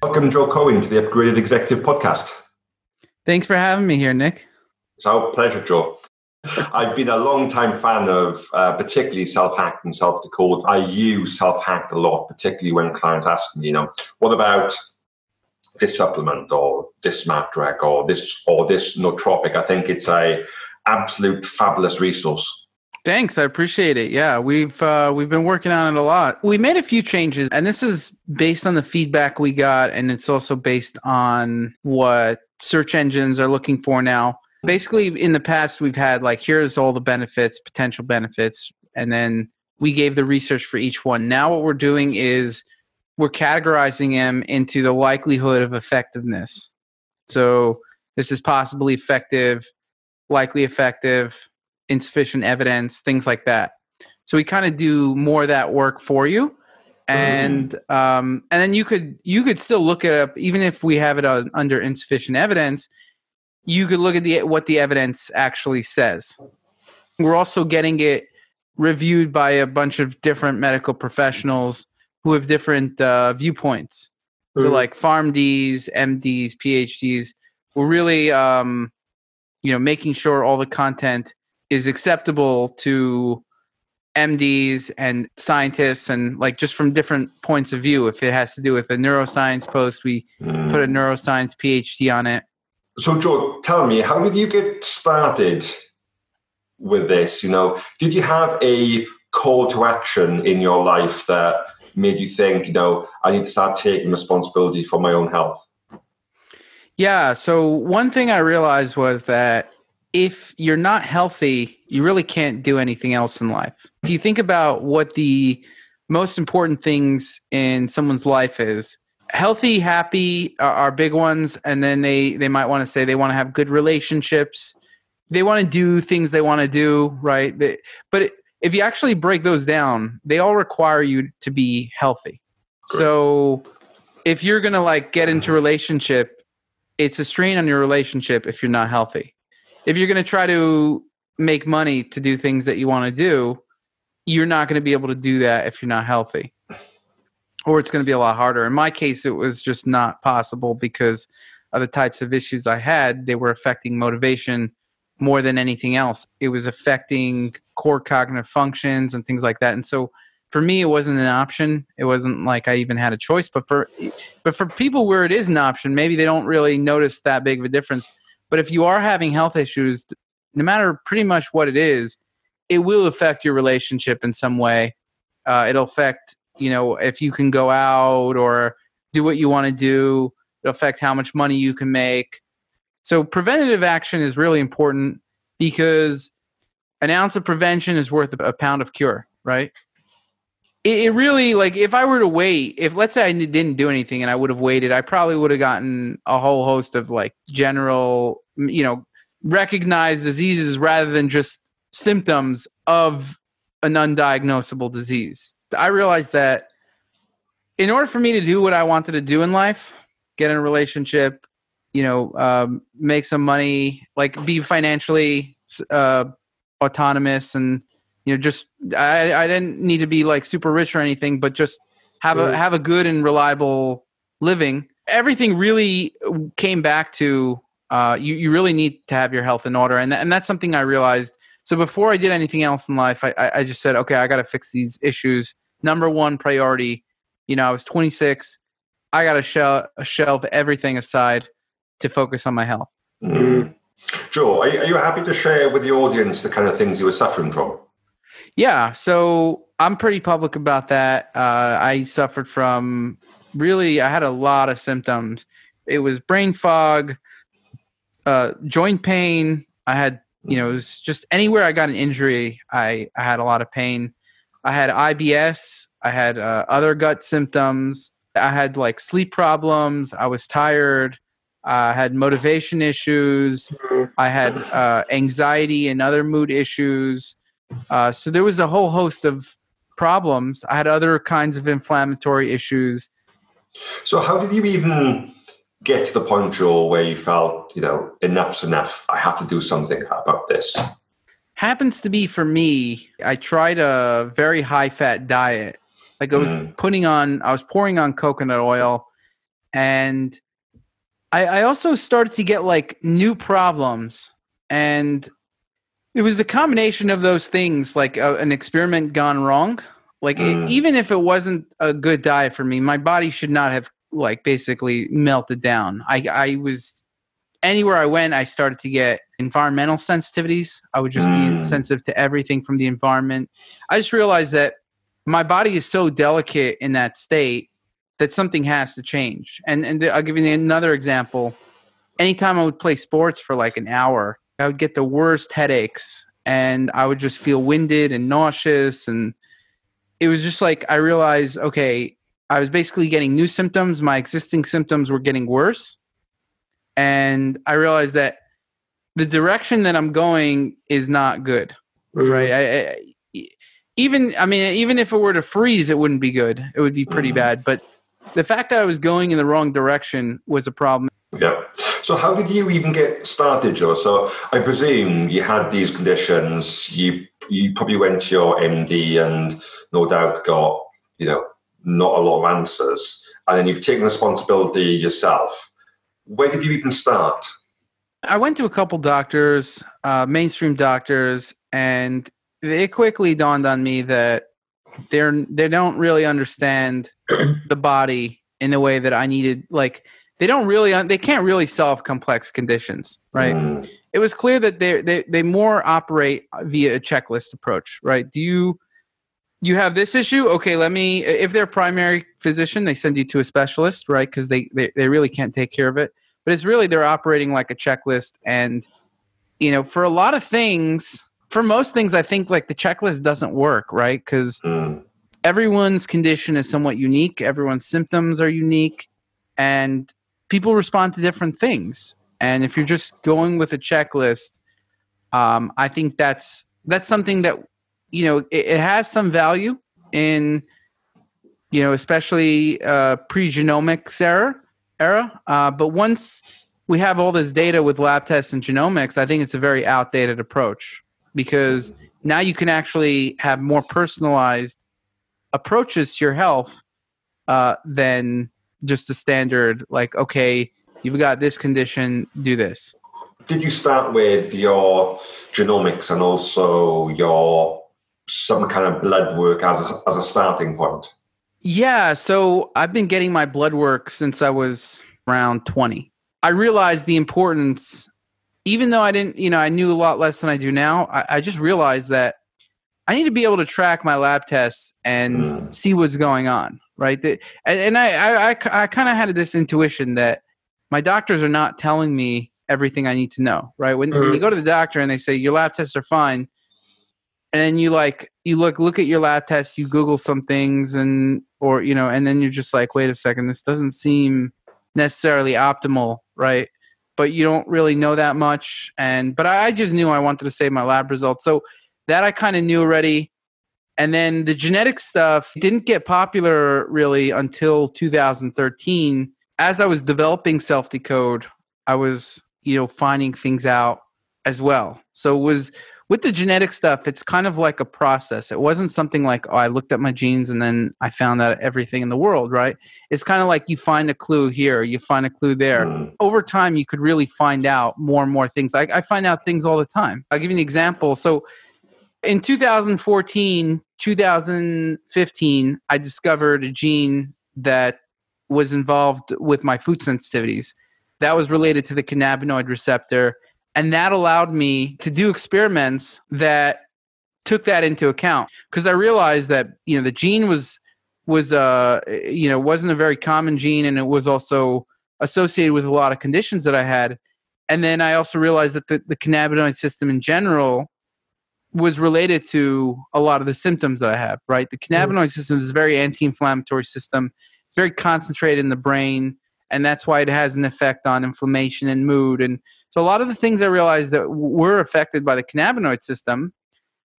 Welcome, Joe Cohen, to the Upgraded Executive Podcast. Thanks for having me here, Nick. It's our pleasure, Joe. I've been a long time fan of uh, particularly self-hacked and self-decode. I use self-hacked a lot, particularly when clients ask me, you know, what about this supplement or this smart drug or this or this nootropic? I think it's a absolute fabulous resource. Thanks, I appreciate it. Yeah, we've uh, we've been working on it a lot. We made a few changes, and this is based on the feedback we got, and it's also based on what search engines are looking for now. Basically, in the past, we've had like here's all the benefits, potential benefits, and then we gave the research for each one. Now, what we're doing is we're categorizing them into the likelihood of effectiveness. So this is possibly effective, likely effective, insufficient evidence, things like that. So we kind of do more of that work for you, and mm. um, and then you could you could still look it up even if we have it on, under insufficient evidence. You could look at the what the evidence actually says. We're also getting it reviewed by a bunch of different medical professionals who have different uh, viewpoints. Mm. So like PharmDs, MDs, PhDs. We're really um, you know making sure all the content is acceptable to MDs and scientists and like just from different points of view. If it has to do with a neuroscience post, we mm. put a neuroscience PhD on it. So, Joe, tell me, how did you get started with this? You know, did you have a call to action in your life that made you think, you know, I need to start taking responsibility for my own health? Yeah. So, one thing I realized was that if you're not healthy, you really can't do anything else in life. If you think about what the most important things in someone's life is, healthy, happy are, are big ones, and then they they might want to say they want to have good relationships. They want to do things they want to do, right? They, but if you actually break those down, they all require you to be healthy. Great. So if you're gonna like get into relationship, it's a strain on your relationship if you're not healthy if you're going to try to make money to do things that you want to do, you're not going to be able to do that if you're not healthy. Or it's going to be a lot harder. In my case, it was just not possible because of the types of issues I had. They were affecting motivation more than anything else. It was affecting core cognitive functions and things like that. And so for me, it wasn't an option. It wasn't like I even had a choice. But for but for people where it is an option, maybe they don't really notice that big of a difference. But if you are having health issues, no matter pretty much what it is, it will affect your relationship in some way. Uh, it'll affect, you know, if you can go out or do what you want to do. It'll affect how much money you can make. So preventative action is really important because an ounce of prevention is worth a pound of cure, right? It, it really like if I were to wait, if let's say I didn't do anything and I would have waited, I probably would have gotten a whole host of like general, you know, recognized diseases rather than just symptoms of an undiagnosable disease. I realized that in order for me to do what I wanted to do in life, get in a relationship, you know, um, make some money, like be financially uh, autonomous and you know just I, I didn't need to be like super rich or anything but just have a have a good and reliable living. Everything really came back to uh, you, you really need to have your health in order. And, th- and that's something i realized. So before i did anything else in life i, I just said okay i got to fix these issues. Number one priority you know i was 26 i got to shel- shelve everything aside to focus on my health. Mm. joe are you, are you happy to share with the audience the kind of things you were suffering from yeah, so I'm pretty public about that. Uh, I suffered from really, I had a lot of symptoms. It was brain fog, uh, joint pain. I had, you know, it was just anywhere I got an injury, I, I had a lot of pain. I had IBS. I had uh, other gut symptoms. I had like sleep problems. I was tired. I had motivation issues. I had uh, anxiety and other mood issues. Uh, so there was a whole host of problems. I had other kinds of inflammatory issues. So how did you even get to the point, Joe, where you felt, you know, enough's enough. I have to do something about this? Happens to be for me, I tried a very high fat diet. Like I was mm. putting on, I was pouring on coconut oil and I, I also started to get like new problems, and it was the combination of those things, like uh, an experiment gone wrong. Like it, Mm. even if it wasn't a good diet for me, my body should not have like basically melted down. I I was anywhere I went, I started to get environmental sensitivities. I would just Mm. be sensitive to everything from the environment. I just realized that my body is so delicate in that state that something has to change. And and I'll give you another example. Anytime I would play sports for like an hour, I would get the worst headaches and I would just feel winded and nauseous and it was just like I realized okay, I was basically getting new symptoms, my existing symptoms were getting worse. And I realized that the direction that I'm going is not good right I, I, even i mean even if it were to freeze it wouldn't be good it would be pretty Mhm. bad but the fact that i was going in the wrong direction was a problem Yeah. So how did you even get started, Joe? So I presume you had these conditions. You you probably went to your MD and no doubt got you know not a lot of answers, and then you've taken responsibility yourself. Where did you even start? i went to a couple doctors uh, mainstream doctors and it quickly dawned on me that they're they don't really understand the body in the way that i needed like they don't really they can't really solve complex conditions right Mm, it was clear that they they they more operate via a checklist approach, right? Do you you have this issue? Okay, let me. If they're primary physician, they send you to a specialist, right? Because they, they they really can't take care of it. But it's really they're operating like a checklist, and you know, for a lot of things, for most things, I think like the checklist doesn't work, right? Because mm, everyone's condition is somewhat unique everyone's symptoms are unique and people respond to different things. And if you're just going with a checklist um, i think that's that's something that you know it, it has some value in you know especially uh, pre-genomics era era. Uh, but once we have all this data with lab tests and genomics i think it's a very outdated approach because now you can actually have more personalized approaches to your health uh, than just a standard like okay you've got this condition do this Did you start with your genomics and also your some kind of blood work as a, as a starting point? yeah so i've been getting my blood work since i was around 20 i realized the importance even though i didn't you know i knew a lot less than i do now i, I just realized that i need to be able to track my lab tests and Mm. see what's going on right? And, i i, I, I kind of had this intuition that my doctors are not telling me everything i need to know right? When, when you Mhm. go to the doctor and they say your lab tests are fine and you like you look look at your lab tests you google some things and or you know and then you're just like wait a second this doesn't seem necessarily optimal right? But you don't really know that much and but i, I just knew i wanted to save my lab results. So that i kind of knew already and then the genetic stuff didn't get popular really until 2013 as i was developing self decode i was you know finding things out as well so it was with the genetic stuff, it's kind of like a process. It wasn't something like, oh, I looked at my genes and then I found out everything in the world, right? It's kind of like you find a clue here, you find a clue there. Mm, Over time, you could really find out more and more things. I, I find out things all the time. I'll give you an example. So in 2014, 2015, I discovered a gene that was involved with my food sensitivities. That was related to the cannabinoid receptor and that allowed me to do experiments that took that into account because i realized that you know the gene was was uh you know wasn't a very common gene and it was also associated with a lot of conditions that i had and then i also realized that the, the cannabinoid system in general was related to a lot of the symptoms that i have right? The mm-hmm. cannabinoid system is a very anti-inflammatory system. It's very concentrated in the brain and that's why it has an effect on inflammation and mood. And so a lot of the things I realized that were affected by the cannabinoid system,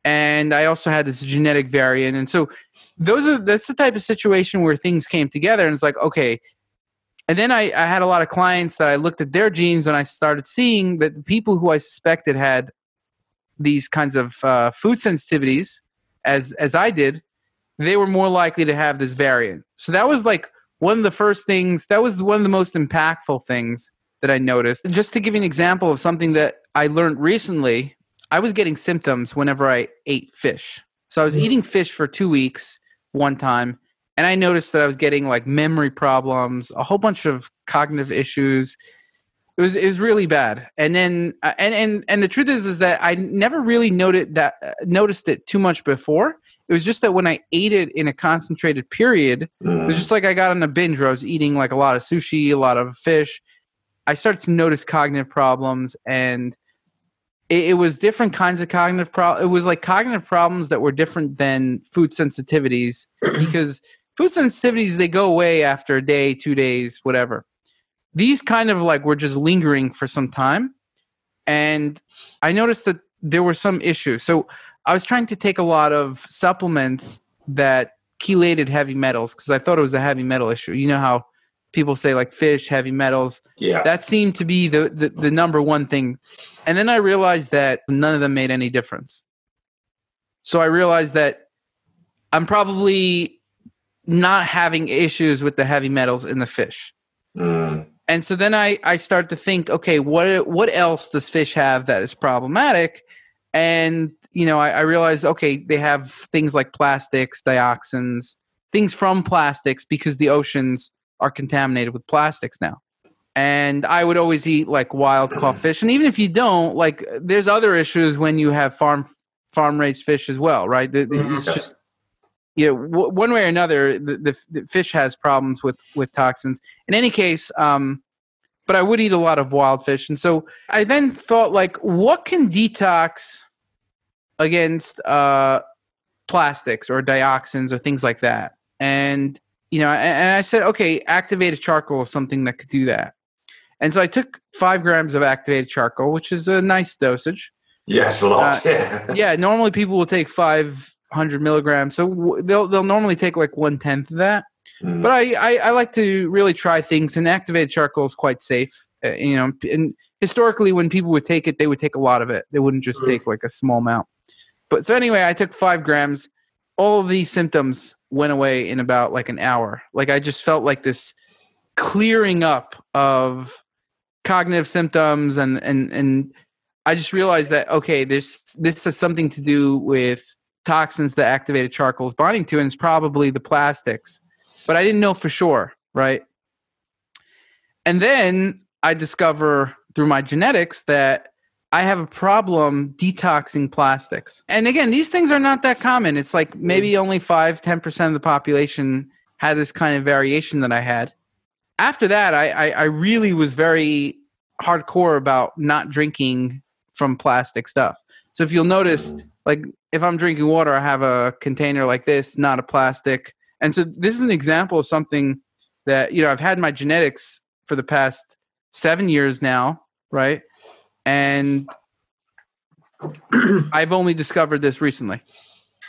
and I also had this genetic variant, and so those are that's the type of situation where things came together, and it's like okay. And then I, I had a lot of clients that I looked at their genes, and I started seeing that the people who I suspected had these kinds of uh, food sensitivities, as as I did, they were more likely to have this variant. So that was like one of the first things that was one of the most impactful things that I noticed. And Just to give you an example of something that I learned recently, I was getting symptoms whenever I ate fish. So I was mm-hmm. eating fish for two weeks one time, and I noticed that I was getting like memory problems, a whole bunch of cognitive issues. It was it was really bad. And then uh, and and and the truth is is that I never really noted that uh, noticed it too much before. It was just that when I ate it in a concentrated period, mm. it was mm. just like I got on a binge where I was eating like a lot of sushi, a lot of fish. I started to notice cognitive problems and it, it was different kinds of cognitive problems. It was like cognitive problems that were different than food sensitivities because food sensitivities they go away after a day, two days, whatever. These kind of like were just lingering for some time, and I noticed that there were some issues. So I was trying to take a lot of supplements that chelated heavy metals because I thought it was a heavy metal issue. You know how people say like fish, heavy metals. Yeah. That seemed to be the, the, the number one thing. And then I realized that none of them made any difference. So I realized that I'm probably not having issues with the heavy metals in the fish. Mm. And so then I, I start to think, okay, what what else does fish have that is problematic? And you know, I, I realized, okay, they have things like plastics, dioxins, things from plastics because the oceans are contaminated with plastics now. And I would always eat like wild caught fish. And even if you don't, like there's other issues when you have farm farm raised fish as well, right? Mm-hmm. It's just you know, w- one way or another, the, the, the, fish has problems with with toxins. In any case, um, but I would eat a lot of wild fish, and so I then thought, like, what can detox against uh, plastics or dioxins or things like that? And you know, and, and I said, okay, activated charcoal is something that could do that. And so I took five grams of activated charcoal, which is a nice dosage. Yes, a lot. Uh, yeah. yeah. Normally, people will take five hundred milligrams, so w- they'll they'll normally take like one tenth of that. Mm. But I, I, I like to really try things, and activated charcoal is quite safe. Uh, you know, and historically, when people would take it, they would take a lot of it. They wouldn't just mm. take like a small amount. But so anyway, I took five grams. All of these symptoms went away in about like an hour. Like I just felt like this clearing up of cognitive symptoms and and and I just realized that okay, this this has something to do with toxins that activated charcoal is bonding to, and it's probably the plastics. But I didn't know for sure, right? And then I discover through my genetics that I have a problem detoxing plastics. And again, these things are not that common. It's like maybe mm. only 5 10% of the population had this kind of variation that I had. After that, I, I, I really was very hardcore about not drinking from plastic stuff. So if you'll notice, like if I'm drinking water, I have a container like this, not a plastic. And so this is an example of something that, you know, I've had my genetics for the past seven years now, right? and I've only discovered this recently.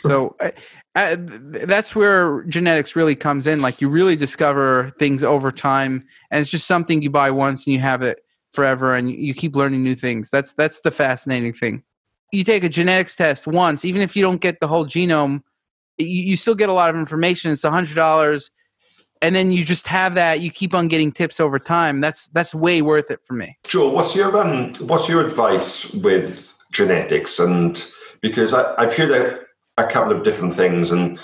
So uh, uh, that's where genetics really comes in. Like you really discover things over time, and it's just something you buy once and you have it forever, and you keep learning new things. That's that's the fascinating thing. You take a genetics test once, even if you don't get the whole genome, you, you still get a lot of information. It's a hundred dollars and then you just have that you keep on getting tips over time. That's that's way worth it for me. Joe what's your um what's your advice with genetics? And because I, i've heard a, a couple of different things and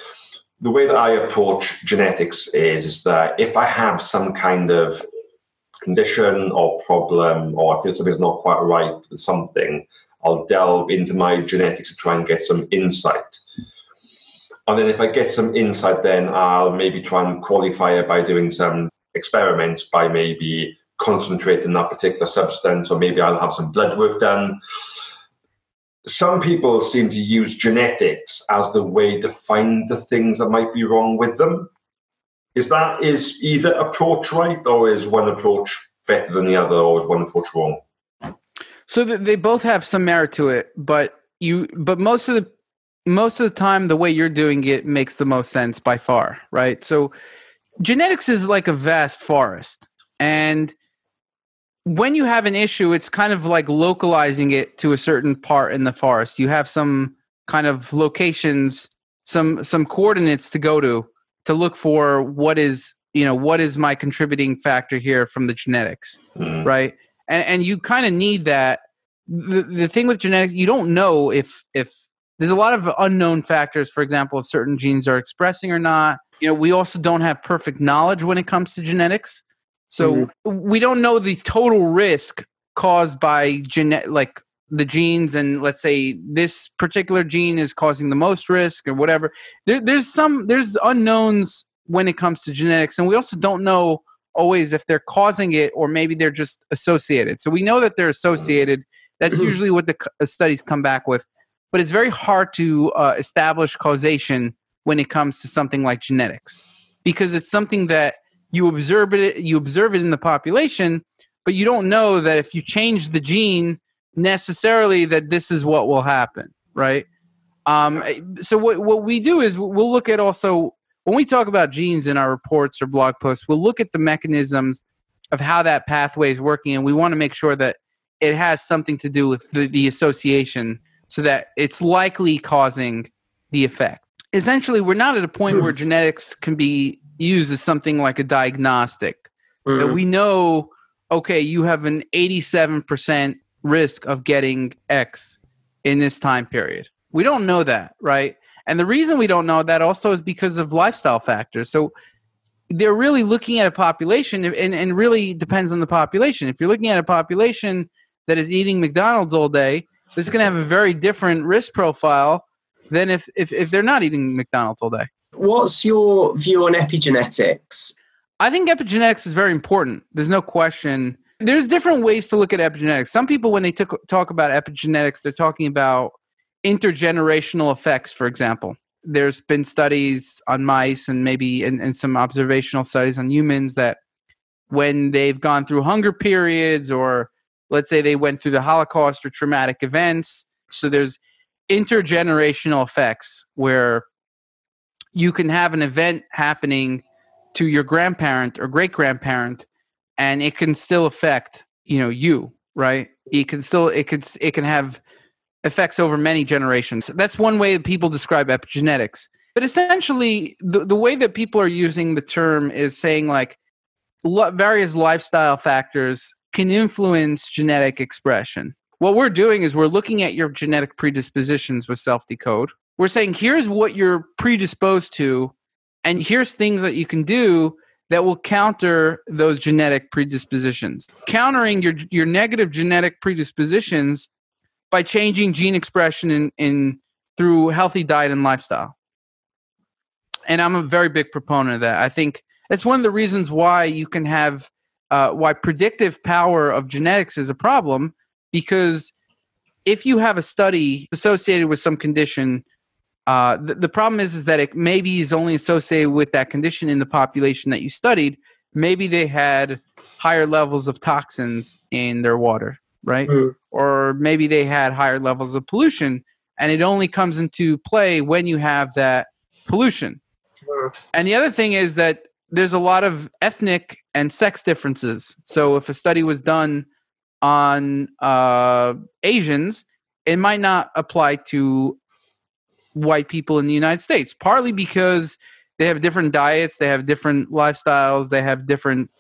the way that i approach genetics is, is that if i have some kind of condition or problem or i feel something's not quite right with something i'll delve into my genetics to try and get some insight and then if I get some insight, then I'll maybe try and qualify it by doing some experiments by maybe concentrating that particular substance, or maybe I'll have some blood work done. Some people seem to use genetics as the way to find the things that might be wrong with them. Is that is either approach right, or is one approach better than the other, or is one approach wrong? So they both have some merit to it, but you but most of the most of the time the way you're doing it makes the most sense by far right? So genetics is like a vast forest and when you have an issue it's kind of like localizing it to a certain part in the forest. You have some kind of locations some some coordinates to go to to look for what is you know what is my contributing factor here from the genetics Mm. right and and you kind of need that. The, the thing with genetics you don't know if if there's a lot of unknown factors for example if certain genes are expressing or not. You know we also don't have perfect knowledge when it comes to genetics. So mm-hmm. we don't know the total risk caused by genet like the genes and let's say this particular gene is causing the most risk or whatever. There, there's some there's unknowns when it comes to genetics and we also don't know always if they're causing it or maybe they're just associated. So we know that they're associated. That's usually what the uh, studies come back with. But it's very hard to uh, establish causation when it comes to something like genetics because it's something that you observe it you observe it in the population but you don't know that if you change the gene necessarily that this is what will happen right? Um, so what, what we do is we'll look at also when we talk about genes in our reports or blog posts we'll look at the mechanisms of how that pathway is working and we want to make sure that it has something to do with the, the association so that it's likely causing the effect. Essentially we're not at a point where genetics can be used as something like a diagnostic. That Mm. we know okay you have an 87% risk of getting x in this time period. We don't know that right and the reason we don't know that also is because of lifestyle factors so they're really looking at a population and, and really depends on the population if you're looking at a population that is eating mcdonald's all day it's going to have a very different risk profile than if, if, if they're not eating mcdonald's all day What's your view on epigenetics? I think epigenetics is very important. There's no question. There's different ways to look at epigenetics. Some people, when they took, talk about epigenetics, they're talking about intergenerational effects, for example. There's been studies on mice and maybe and, some observational studies on humans that when they've gone through hunger periods or let's say they went through the Holocaust or traumatic events, so there's intergenerational effects where you can have an event happening to your grandparent or great grandparent and it can still affect you know you right it can still it can it can have effects over many generations. That's one way that people describe epigenetics. But essentially the, the way that people are using the term is saying like lo- various lifestyle factors can influence genetic expression. What we're doing is we're looking at your genetic predispositions with self decode we're saying here's what you're predisposed to and here's things that you can do that will counter those genetic predispositions. Countering your your negative genetic predispositions by changing gene expression in, in through healthy diet and lifestyle. And i'm a very big proponent of that. I think that's one of the reasons why you can have uh, why predictive power of genetics is a problem because if you have a study associated with some condition uh, the, the problem is, is that it maybe is only associated with that condition in the population that you studied. Maybe they had higher levels of toxins in their water, right? Mm. Or maybe they had higher levels of pollution, and it only comes into play when you have that pollution. Mm. And the other thing is that there's a lot of ethnic and sex differences. So if a study was done on uh, Asians, it might not apply to white people in the United States, partly because they have different diets, they have different lifestyles, they have different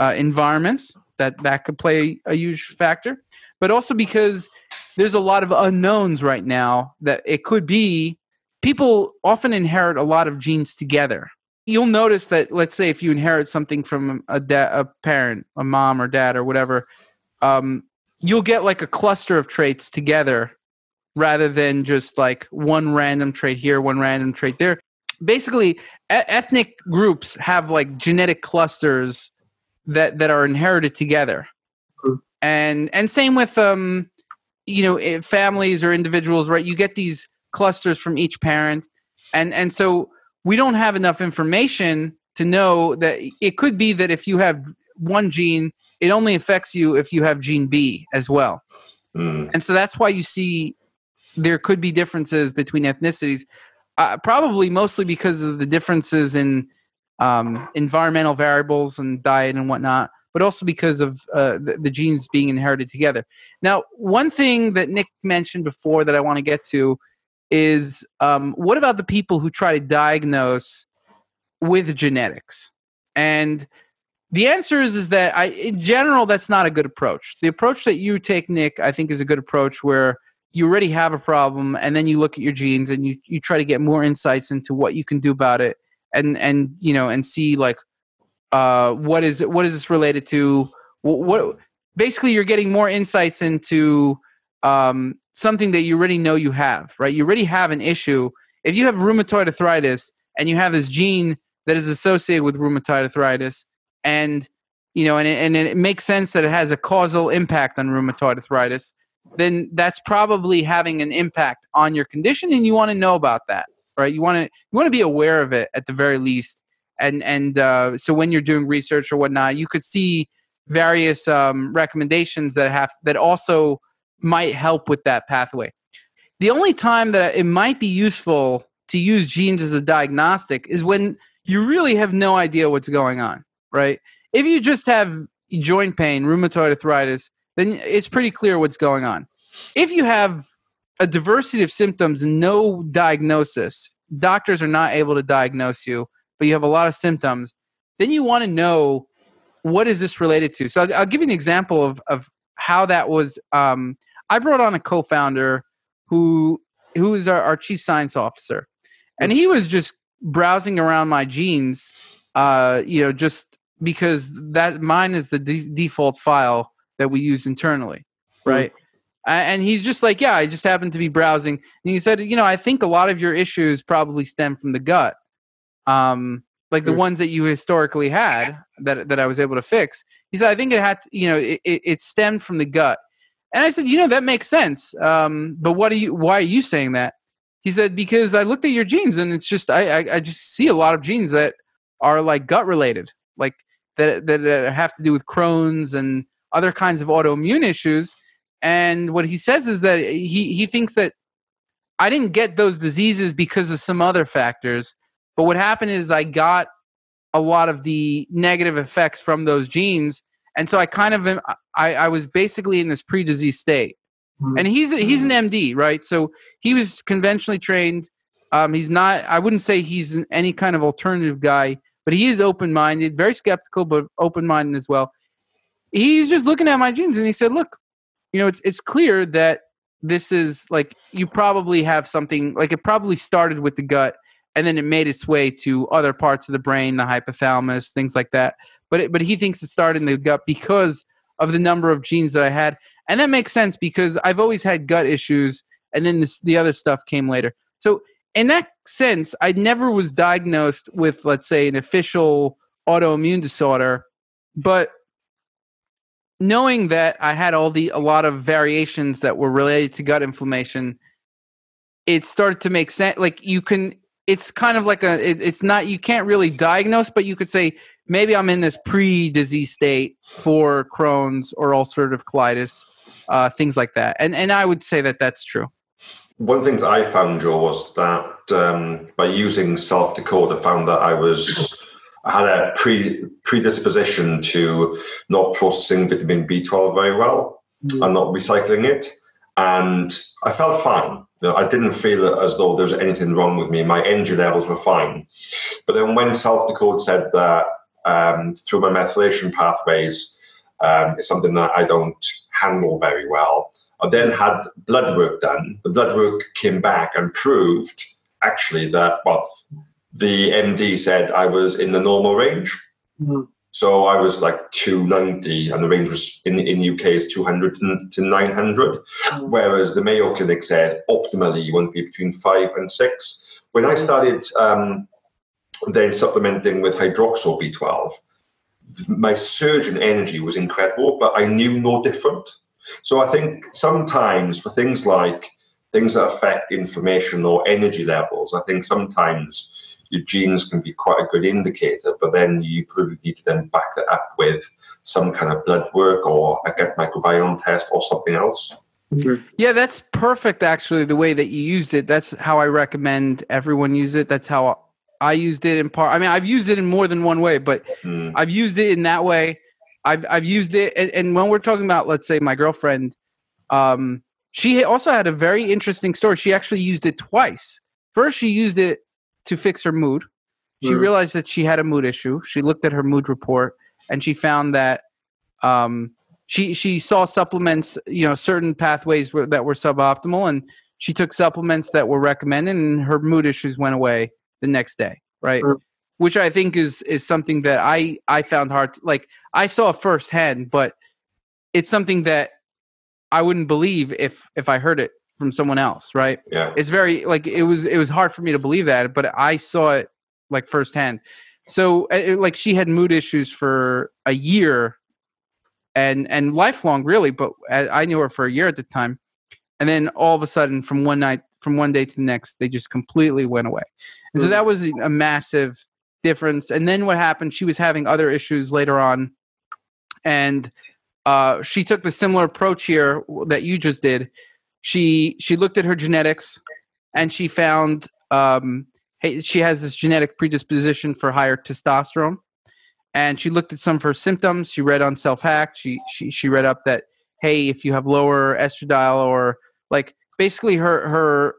uh, environments that that could play a huge factor, but also because there's a lot of unknowns right now that it could be people often inherit a lot of genes together. You'll notice that let's say if you inherit something from a da- a parent, a mom or dad or whatever, um, you'll get like a cluster of traits together rather than just like one random trait here, one random trait there. Basically, e- ethnic groups have like genetic clusters that that are inherited together, Mm. and and same with um, you know, families or individuals, right? You get these clusters from each parent, and and so we don't have enough information to know that it could be that if you have one gene, it only affects you if you have gene B as well. Mm. And so that's why you see there could be differences between ethnicities, uh, probably mostly because of the differences in um, environmental variables and diet and whatnot, but also because of uh, the, the genes being inherited together. Now, one thing that Nick mentioned before that I want to get to is um, what about the people who try to diagnose with genetics? And the answer is is that I in general that's not a good approach. The approach that you take, Nick, I think is a good approach where you already have a problem and then you look at your genes and you, you try to get more insights into what you can do about it and and you know and see like uh what is what is this related to? What, what basically you're getting more insights into um something that you already know you have right? You already have an issue. If you have rheumatoid arthritis and you have this gene that is associated with rheumatoid arthritis and you know and it, and it makes sense that it has a causal impact on rheumatoid arthritis then that's probably having an impact on your condition and you want to know about that right? You want to you want to be aware of it at the very least and and uh, so when you're doing research or whatnot you could see various um, recommendations that have that also might help with that pathway. The only time that it might be useful to use genes as a diagnostic is when you really have no idea what's going on right? If you just have joint pain rheumatoid arthritis then it's pretty clear what's going on. If you have a diversity of symptoms, no diagnosis, doctors are not able to diagnose you, but you have a lot of symptoms, then you want to know what is this related to. So I'll, I'll give you an example of, of how that was. Um, I brought on a co-founder who who is our, our chief science officer, and he was just browsing around my genes, uh, you know, just because that mine is the de- default file that we use internally, hmm. right? Mm-hmm. And he's just like, yeah, I just happened to be browsing, and he said, you know, I think a lot of your issues probably stem from the gut, um, like the ones that you historically had that that I was able to fix. He said, I think it had, to, you know, it, it, it stemmed from the gut. And I said, you know, that makes sense. Um, but what are you? Why are you saying that? He said, because I looked at your genes, and it's just I, I, I just see a lot of genes that are like gut related, like that, that that have to do with Crohn's and other kinds of autoimmune issues. And what he says is that he, he thinks that I didn't get those diseases because of some other factors. But what happened is I got a lot of the negative effects from those genes. And so I kind of I, I was basically in this pre-disease state. Mm-hmm. And he's he's an MD, right? So he was conventionally trained. Um, he's not. I wouldn't say he's any kind of alternative guy, but he is open-minded, very skeptical, but open-minded as well he's just looking at my genes and he said, "Look, you know, it's it's clear that this is like you probably have something like it probably started with the gut and then it made its way to other parts of the brain, the hypothalamus, things like that. But it, but he thinks it started in the gut because of the number of genes that I had, and that makes sense because I've always had gut issues, and then this, the other stuff came later. So in that sense, I never was diagnosed with, let's say, an official autoimmune disorder, but knowing that I had all the a lot of variations that were related to gut inflammation, it started to make sense. Like you can, it's kind of like a, it, it's not you can't really diagnose, but you could say maybe I'm in this pre-disease state for Crohn's or ulcerative colitis, uh, things like that. And and I would say that that's true. One of the things I found, Joe, was that um, by using self decode, I found that I was had a pre predisposition to not processing vitamin B12 very well mm. and not recycling it. And I felt fine. You know, I didn't feel as though there was anything wrong with me. My energy levels were fine. But then when self decode said that um, through my methylation pathways, um, it's something that I don't handle very well. I then had blood work done. The blood work came back and proved actually that, well, the MD said I was in the normal range. Mm-hmm. So I was like 290, and the range was in in UK is 200 to 900. Mm-hmm. Whereas the Mayo Clinic said optimally you want to be between five and six. When I started um, then supplementing with hydroxyl B12, my surge in energy was incredible, but I knew no different. So I think sometimes for things like things that affect inflammation or energy levels, I think sometimes your genes can be quite a good indicator, but then you probably need to then back that up with some kind of blood work or a gut microbiome test or something else. Mm-hmm. Yeah, that's perfect. Actually, the way that you used it, that's how I recommend everyone use it. That's how I used it in part. I mean, I've used it in more than one way, but mm. I've used it in that way. I've I've used it, and, and when we're talking about, let's say, my girlfriend, um, she also had a very interesting story. She actually used it twice. First, she used it to fix her mood. she Mm. realized that she had a mood issue. She looked at her mood report and she found that um, she she saw supplements, you know, certain pathways were, that were suboptimal, and she took supplements that were recommended, and her mood issues went away the next day, right? Mm. Which I think is is something that I I found hard. To, like I saw firsthand, but it's something that I wouldn't believe if if I heard it from someone else, right? Yeah. it's very like it was it was hard for me to believe that but i saw it like firsthand so it- like she had mood issues for a year and and lifelong really but I, I knew her for a year at the time and then all of a sudden from one night from one day to the next they just completely went away and so Mm. that was a massive difference and then what happened she was having other issues later on and uh, she took the similar approach here that you just did she she looked at her genetics and she found um, hey, she has this genetic predisposition for higher testosterone. And she looked at some of her symptoms. She read on self hack she, she she read up that hey if you have lower estradiol or like basically her her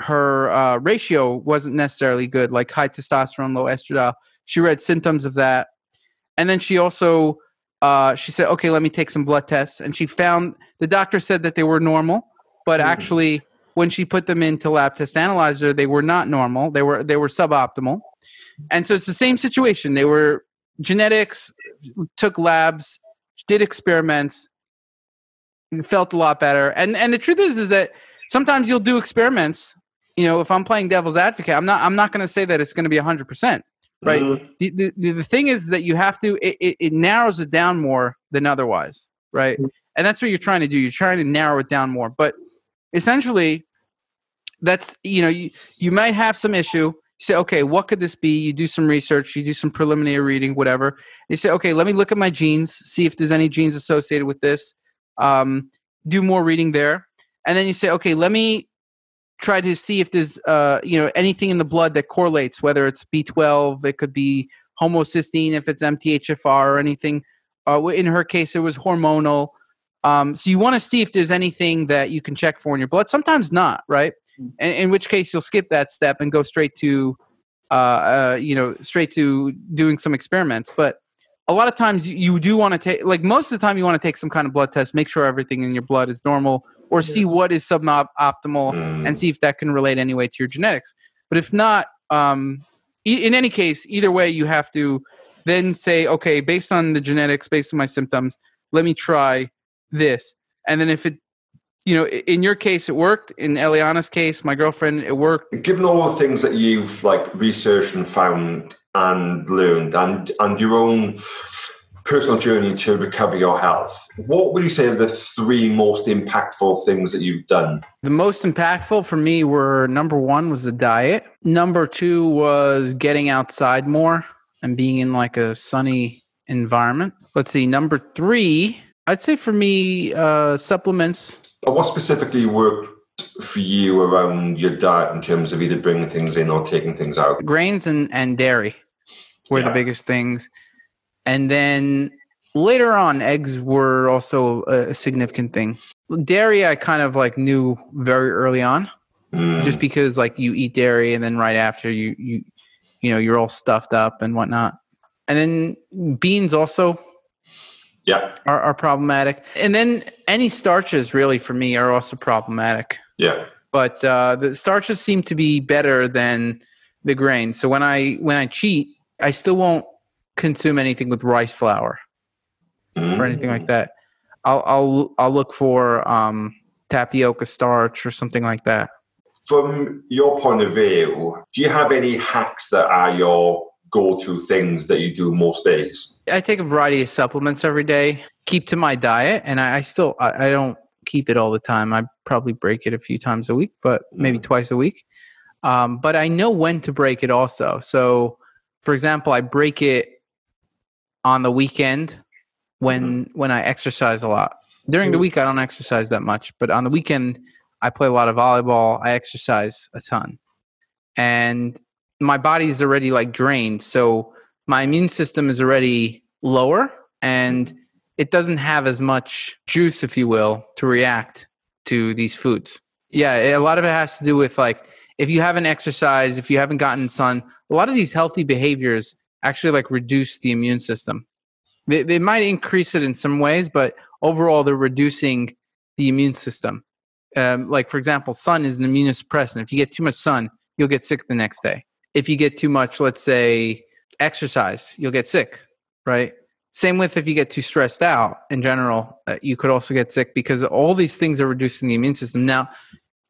her uh, ratio wasn't necessarily good like high testosterone low estradiol. She read symptoms of that. And then she also uh, she said okay let me take some blood tests. And she found the doctor said that they were normal but Mhm. actually when she put them into lab test analyzer they were not normal they were they were suboptimal and so it's the same situation they were genetics took labs did experiments felt a lot better and and the truth is is that sometimes you'll do experiments you know if i'm playing devil's advocate i'm not i'm not going to say that it's going to be 100% Right. Mhm. the, the, the thing is that you have to it, it, it narrows it down more than otherwise right Mm. and that's what you're trying to do you're trying to narrow it down more but essentially that's you know you, you might have some issue. You say okay what could this be? You do some research you do some preliminary reading whatever. You say okay let me look at my genes see if there's any genes associated with this um, do more reading there. And then you say okay let me try to see if there's uh, you know anything in the blood that correlates whether it's b12 it could be homocysteine if it's mthfr or anything. Uh, in her case it was hormonal um, so you want to see if there's anything that you can check for in your blood sometimes not right Mm. in, in which case you'll skip that step and go straight to uh, uh, you know straight to doing some experiments but a lot of times you, you do want to take like most of the time you want to take some kind of blood test make sure everything in your blood is normal or see what is suboptimal Mm. and see if that can relate anyway to your genetics but if not um, e- in any case either way you have to then say okay based on the genetics based on my symptoms let me try this and then if it you know in your case it worked in eliana's case my girlfriend it worked Given all the things that you've like researched and found and learned, and and your own personal journey to recover your health, what would you say are the three most impactful things that you've done? The most impactful for me were number one was the diet. Number two was getting outside more and being in like a sunny environment. Let's see. Number three, I'd say for me, uh, supplements. What specifically worked for you around your diet in terms of either bringing things in or taking things out? grains and, and dairy were the biggest things. And then later on, eggs were also a, a significant thing. Dairy, I kind of like knew very early on, Mm. just because like you eat dairy and then right after you you you know you're all stuffed up and whatnot. And then beans also yeah, are, are problematic. And then any starches really for me are also problematic yeah, but uh, the starches seem to be better than the grain. So when I when I cheat, I still won't consume anything with rice flour Mm. or anything like that. I'll I'll I'll look for um, tapioca starch or something like that. From your point of view, do you have any hacks that are your go-to things that you do most days? I take a variety of supplements every day. Keep to my diet, and I, I still I, I don't keep it all the time. I probably break it a few times a week, but maybe Mm. twice a week. Um, but I know when to break it also. So, for example, I break it on the weekend when when I exercise a lot. During the Mm. week, I don't exercise that much, but on the weekend, I play a lot of volleyball. I exercise a ton, and my body's already like drained, so my immune system is already lower, and it doesn't have as much juice, if you will, to react to these foods. Yeah, a lot of it has to do with like if you haven't exercised, if you haven't gotten sun, a lot of these healthy behaviors actually like reduce the immune system. They, they might increase it in some ways, but overall they're reducing the immune system. Um, like for example, sun is an immunosuppressant. If you get too much sun, you'll get sick the next day. If you get too much, let's say, exercise, you'll get sick, right? Same with if you get too stressed out in general, uh, you could also get sick because all these things are reducing the immune system. Now,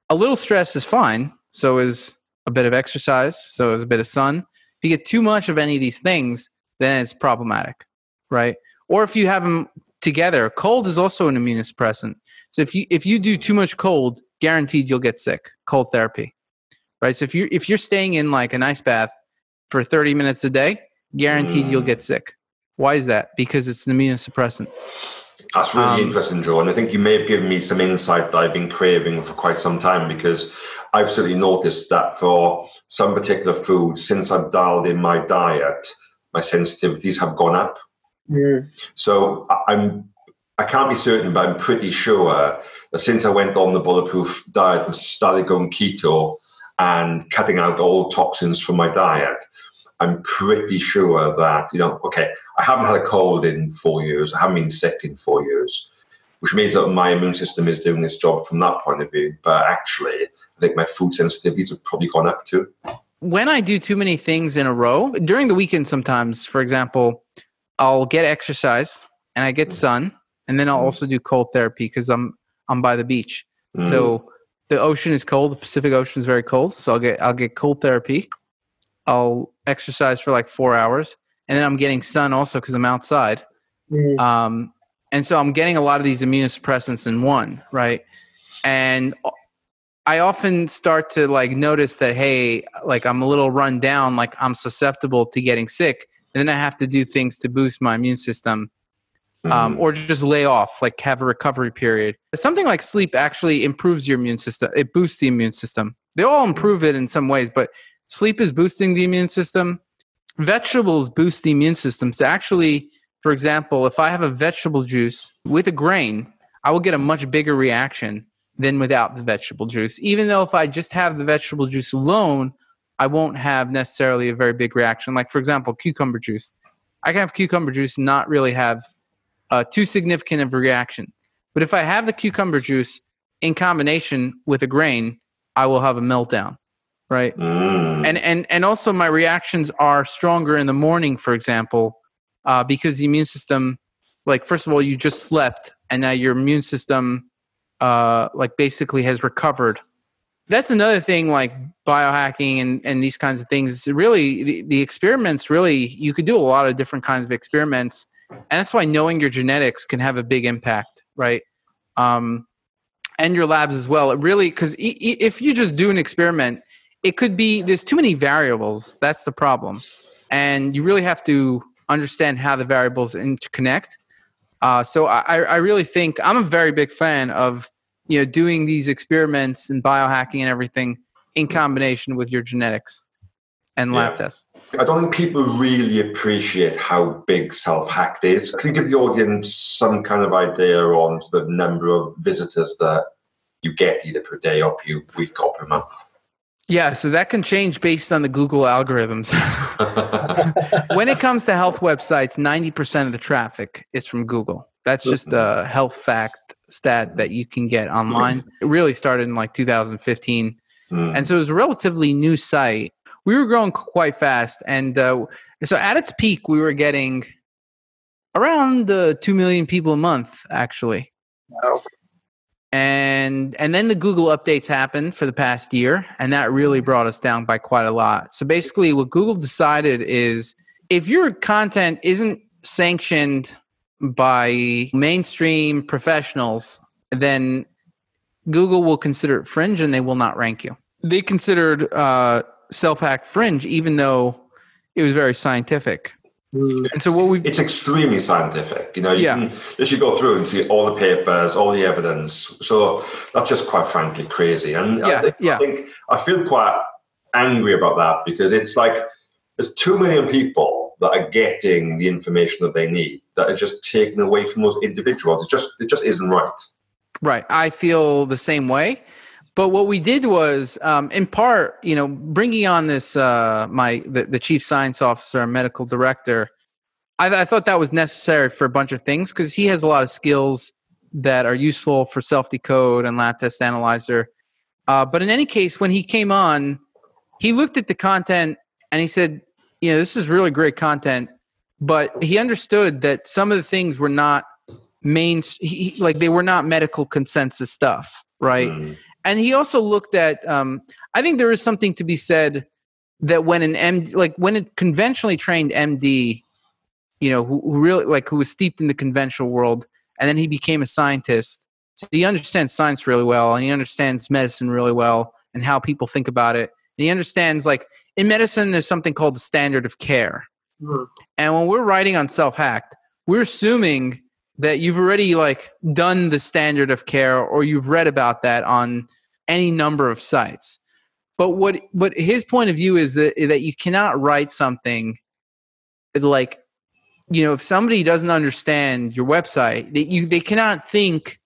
a little stress is fine. So is a bit of exercise. So is a bit of sun. If you get too much of any of these things, then it's problematic, right? Or if you have them together, cold is also an immunosuppressant. So if you if you do too much cold, guaranteed you'll get sick. Cold therapy, right? So if you if you're staying in like an ice bath for 30 minutes a day, guaranteed mm. you'll get sick. Why is that? Because it's an immunosuppressant. That's really um, interesting, Joe. And I think you may have given me some insight that I've been craving for quite some time because I've certainly noticed that for some particular foods, since I've dialed in my diet, my sensitivities have gone up. Mm. So I'm I can't be certain, but I'm pretty sure that since I went on the bulletproof diet and started going keto and cutting out all toxins from my diet, I'm pretty sure that, you know, okay, I haven't had a cold in four years, I haven't been sick in four years, which means that my immune system is doing its job from that point of view. But actually, I think my food sensitivities have probably gone up too. When I do too many things in a row, during the weekend sometimes, for example, I'll get exercise and I get mm. sun, and then I'll mm. also do cold therapy because I'm I'm by the beach. Mm. So the ocean is cold, the Pacific Ocean is very cold, so I'll get I'll get cold therapy I'll exercise for like four hours, and then I'm getting sun also because I'm outside. Mm-hmm. Um, and so I'm getting a lot of these immunosuppressants in one, right? And I often start to like notice that hey, like I'm a little run down, like I'm susceptible to getting sick, and then I have to do things to boost my immune system. Um. Um, or just lay off, like have a recovery period. Something like sleep actually improves your immune system. It boosts the immune system. They all improve it in some ways, but Sleep is boosting the immune system. Vegetables boost the immune system. So, actually, for example, if I have a vegetable juice with a grain, I will get a much bigger reaction than without the vegetable juice. Even though if I just have the vegetable juice alone, I won't have necessarily a very big reaction. Like, for example, cucumber juice. I can have cucumber juice and not really have uh, too significant of a reaction. But if I have the cucumber juice in combination with a grain, I will have a meltdown right mm. and and and also my reactions are stronger in the morning for example uh, because the immune system like first of all you just slept and now your immune system uh, like basically has recovered that's another thing like biohacking and, and these kinds of things really the, the experiments really you could do a lot of different kinds of experiments and that's why knowing your genetics can have a big impact right um, and your labs as well it really because if you just do an experiment it could be there's too many variables. That's the problem, and you really have to understand how the variables interconnect. Uh, so I, I really think I'm a very big fan of you know doing these experiments and biohacking and everything in combination with your genetics and lab yeah. tests. I don't think people really appreciate how big self hacked is. Can you give the audience some kind of idea on the number of visitors that you get either per day or per week or per month? Yeah, so that can change based on the Google algorithms. when it comes to health websites, 90% of the traffic is from Google. That's just a health fact stat that you can get online. It really started in like 2015. Mm. And so it was a relatively new site. We were growing quite fast. And uh, so at its peak, we were getting around uh, 2 million people a month, actually. Wow and and then the google updates happened for the past year and that really brought us down by quite a lot so basically what google decided is if your content isn't sanctioned by mainstream professionals then google will consider it fringe and they will not rank you they considered uh, self-hack fringe even though it was very scientific Mm. And so what we it's extremely scientific. You know, you yeah. can you go through and see all the papers, all the evidence. So that's just quite frankly crazy. And yeah, I, think, yeah. I think I feel quite angry about that because it's like there's two million people that are getting the information that they need that are just taken away from those individuals. It just it just isn't right. Right. I feel the same way. But what we did was, um, in part, you know, bringing on this uh, my the, the chief science officer and medical director. I, I thought that was necessary for a bunch of things because he has a lot of skills that are useful for self decode and lab test analyzer. Uh, but in any case, when he came on, he looked at the content and he said, "You know, this is really great content," but he understood that some of the things were not main, he, like they were not medical consensus stuff, right? Mm and he also looked at um, i think there is something to be said that when an md like when a conventionally trained md you know who, who really like who was steeped in the conventional world and then he became a scientist so he understands science really well and he understands medicine really well and how people think about it and he understands like in medicine there's something called the standard of care mm-hmm. and when we're writing on self-hacked we're assuming that you've already like done the standard of care or you've read about that on any number of sites but what but his point of view is that that you cannot write something like you know if somebody doesn't understand your website that you they cannot think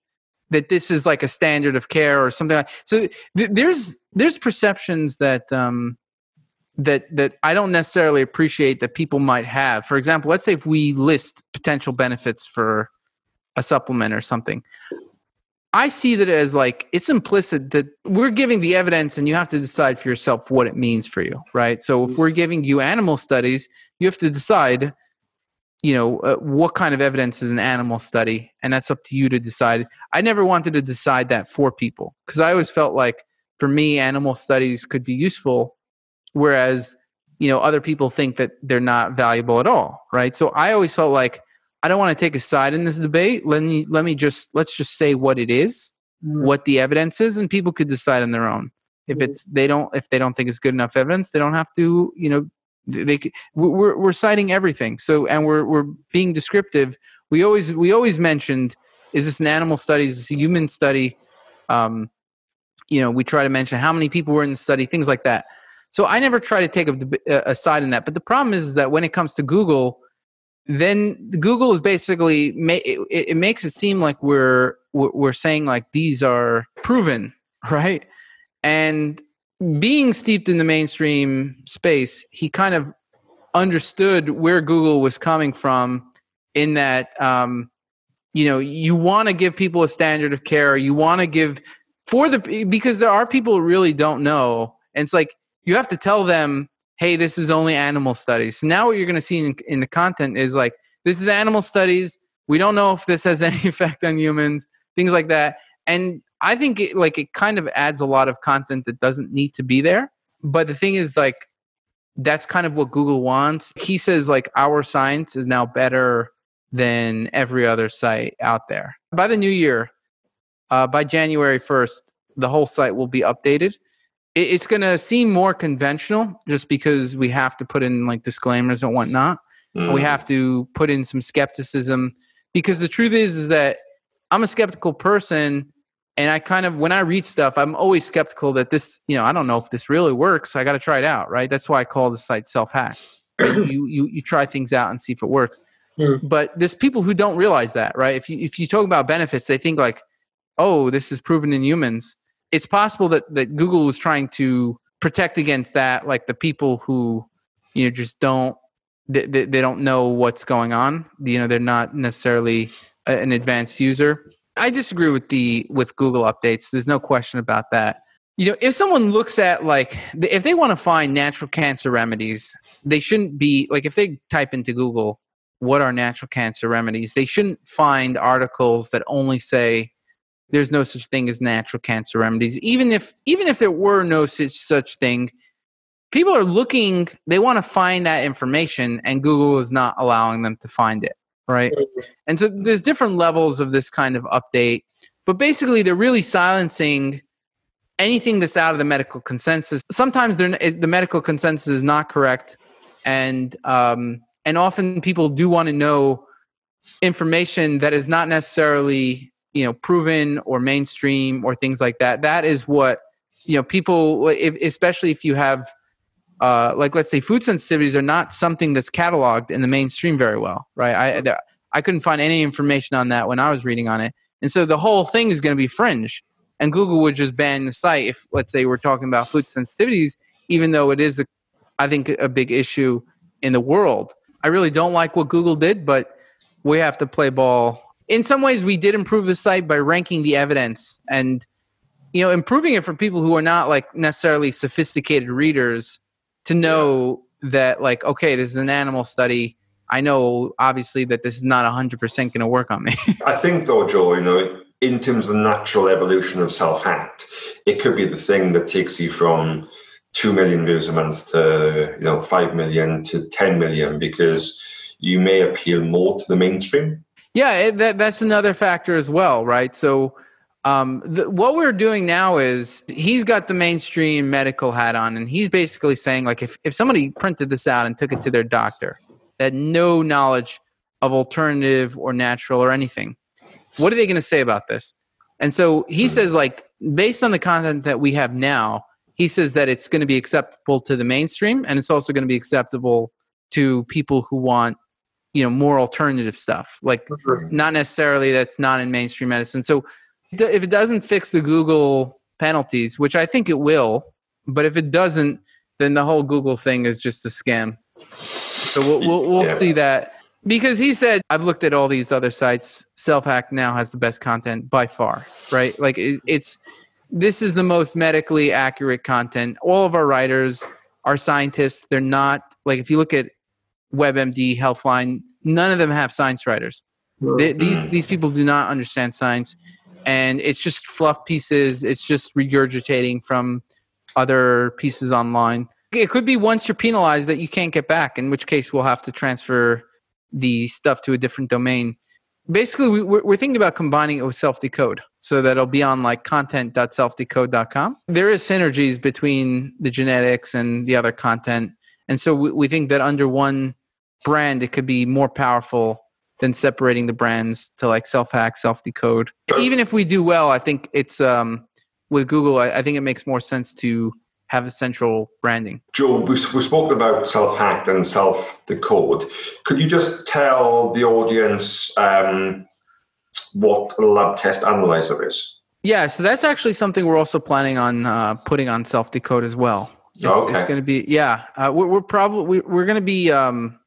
that this is like a standard of care or something like so th- there's there's perceptions that um that that I don't necessarily appreciate that people might have. For example, let's say if we list potential benefits for a supplement or something. I see that as like it's implicit that we're giving the evidence and you have to decide for yourself what it means for you, right? So if we're giving you animal studies, you have to decide, you know, uh, what kind of evidence is an animal study, and that's up to you to decide. I never wanted to decide that for people because I always felt like for me, animal studies could be useful, whereas you know other people think that they're not valuable at all, right? So I always felt like I don't want to take a side in this debate. Let me let me just let's just say what it is, mm. what the evidence is, and people could decide on their own. If it's they don't if they don't think it's good enough evidence, they don't have to you know they we're we're citing everything. So and we're we're being descriptive. We always we always mentioned is this an animal study? Is this a human study? Um, you know, we try to mention how many people were in the study, things like that. So I never try to take a, a side in that. But the problem is that when it comes to Google, then Google is basically it, it makes it seem like we're we're saying like these are proven, right? And being steeped in the mainstream space, he kind of understood where Google was coming from in that um, you know you want to give people a standard of care you want to give for the because there are people who really don't know and it's like you have to tell them hey, this is only animal studies. So now what you're going to see in, in the content is like, this is animal studies. We don't know if this has any effect on humans, things like that. And I think it, like it kind of adds a lot of content that doesn't need to be there. But the thing is like, that's kind of what Google wants. He says like our science is now better than every other site out there. By the new year, uh, by January 1st, the whole site will be updated it's going to seem more conventional just because we have to put in like disclaimers and whatnot. Mm. We have to put in some skepticism because the truth is is that I'm a skeptical person and I kind of when I read stuff I'm always skeptical that this you know I don't know if this really works I got to try it out right that's why I call the site self hack right? you, you you try things out and see if it works mm. but there's people who don't realize that right if you if you talk about benefits they think like oh this is proven in humans it's possible that, that Google was trying to protect against that, like the people who, you know, just don't they, they, don't know what's going on. You know, they're not necessarily an advanced user. I disagree with the with Google updates. There's no question about that. You know, if someone looks at like if they want to find natural cancer remedies, they shouldn't be like if they type into Google what are natural cancer remedies, they shouldn't find articles that only say there's no such thing as natural cancer remedies. Even if even if there were no such such thing, people are looking. They want to find that information, and Google is not allowing them to find it. Right, and so there's different levels of this kind of update. But basically, they're really silencing anything that's out of the medical consensus. Sometimes the medical consensus is not correct, and um, and often people do want to know information that is not necessarily you know proven or mainstream or things like that that is what you know people if, especially if you have uh, like let's say food sensitivities are not something that's cataloged in the mainstream very well right i i couldn't find any information on that when i was reading on it and so the whole thing is going to be fringe and Google would just ban the site if, let's say, we're talking about food sensitivities, even though it is, a, I think, a big issue in the world. I really don't like what Google did, but we have to play ball. In some ways, we did improve the site by ranking the evidence and you know improving it for people who are not like necessarily sophisticated readers to know yeah. that like okay, this is an animal study. I know obviously that this is not 100% going to work on me. I think though, Joe, you know, in terms of the natural evolution of self-hacked, it could be the thing that takes you from two million views a month to you know five million to ten million because you may appeal more to the mainstream. Yeah, it, that, that's another factor as well, right? So. Um, the, what we're doing now is he's got the mainstream medical hat on, and he's basically saying, like, if, if somebody printed this out and took it to their doctor, that no knowledge of alternative or natural or anything, what are they going to say about this? And so he says, like, based on the content that we have now, he says that it's going to be acceptable to the mainstream and it's also going to be acceptable to people who want, you know, more alternative stuff. Like, not necessarily that's not in mainstream medicine. So if it doesn't fix the Google penalties, which I think it will, but if it doesn't, then the whole Google thing is just a scam. So we'll we'll, we'll yeah. see that because he said i've looked at all these other sites self-hack now has the best content by far right like it, it's this is the most medically accurate content all of our writers are scientists they're not like if you look at webmd healthline none of them have science writers they, these these people do not understand science and it's just fluff pieces it's just regurgitating from other pieces online it could be once you're penalized that you can't get back in which case we'll have to transfer the stuff to a different domain. Basically, we, we're, we're thinking about combining it with self decode so that it'll be on like content.selfdecode.com. There is synergies between the genetics and the other content. And so we, we think that under one brand, it could be more powerful than separating the brands to like self hack, self decode. Even if we do well, I think it's um, with Google, I, I think it makes more sense to have a central branding. Joe, we've, we've spoken about self-hacked and self-decode. Could you just tell the audience um, what a lab test analyzer is? Yeah, so that's actually something we're also planning on uh, putting on self-decode as well. It's, okay. it's going to be yeah. Uh, we're, we're, probably we're going to be um,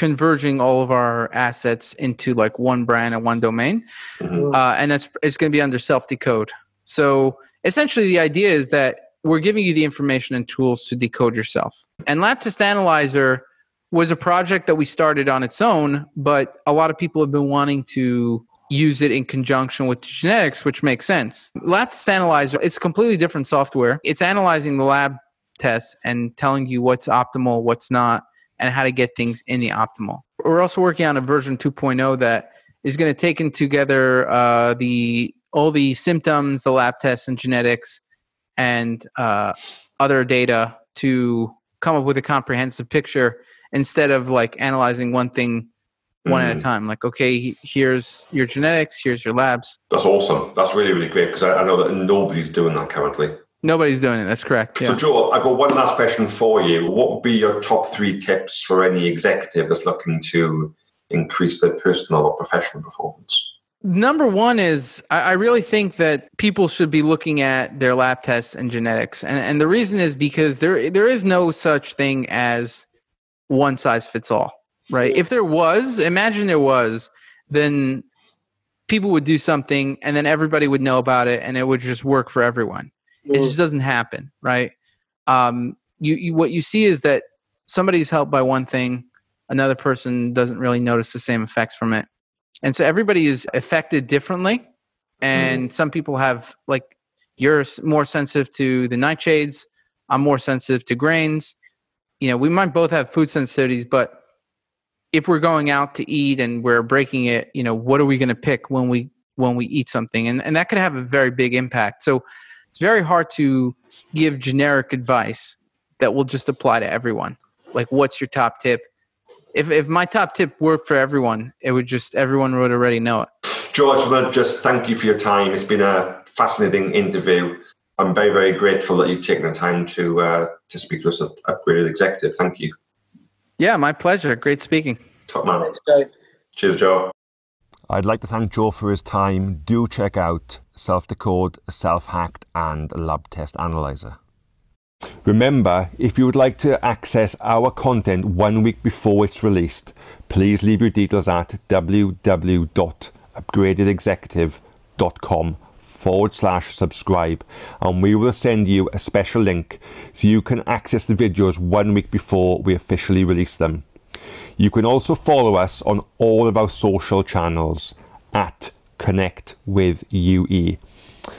converging all of our assets into like one brand and one domain, mm-hmm. uh, and that's it's going to be under self-decode. So essentially, the idea is that we're giving you the information and tools to decode yourself. And Lab Test Analyzer was a project that we started on its own, but a lot of people have been wanting to use it in conjunction with genetics, which makes sense. Lab Test Analyzer, it's completely different software. It's analyzing the lab tests and telling you what's optimal, what's not, and how to get things in the optimal. We're also working on a version 2.0 that is going to take in together uh, the all the symptoms, the lab tests, and genetics and uh, other data to come up with a comprehensive picture instead of like analyzing one thing one mm. at a mm. time. Like, okay, here's your genetics, here's your labs. That's awesome. That's really, really great because I, I, know that nobody's doing that currently. Nobody's doing it. That's correct. Yeah. So, Joe, I've got one last question for you. What would be your top three tips for any executive that's looking to increase their personal or professional performance? Number one is I, I, really think that people should be looking at their lab tests and genetics, and and the reason is because there there is no such thing as one size fits all, right? If there was, imagine there was, then people would do something, and then everybody would know about it, and it would just work for everyone. It just doesn't happen, right? Um, you, you what you see is that somebody's helped by one thing, another person doesn't really notice the same effects from it. And so everybody is affected differently and mm. some people have like you're more sensitive to the nightshades i'm more sensitive to grains. You know we might both have food sensitivities but if we're going out to eat and we're breaking it you know what are we going to pick when we when we eat something? And, and that could have a very big impact. So it's very hard to give generic advice that will just apply to everyone like what's your top tip if if my top tip worked for everyone, it would just everyone would already know it. Joe, I want to just thank you for your time. It's been a fascinating interview. I'm very, very grateful that you've taken the time to uh, to speak to us at Upgraded Executive. Thank you. Yeah, my pleasure. Great speaking. Top man. Thanks, Joe. Cheers, Joe. I'd like to thank Joe for his time. Do check out Self Decode, Self Hacked, and Lab Test Analyzer. Remember, if you would like to access our content one week before it's released, please leave your details at www.upgradedexecutive.com forward slash subscribe and we will send you a special link so you can access the videos one week before we officially release them. You can also follow us on all of our social channels at Connect with UE.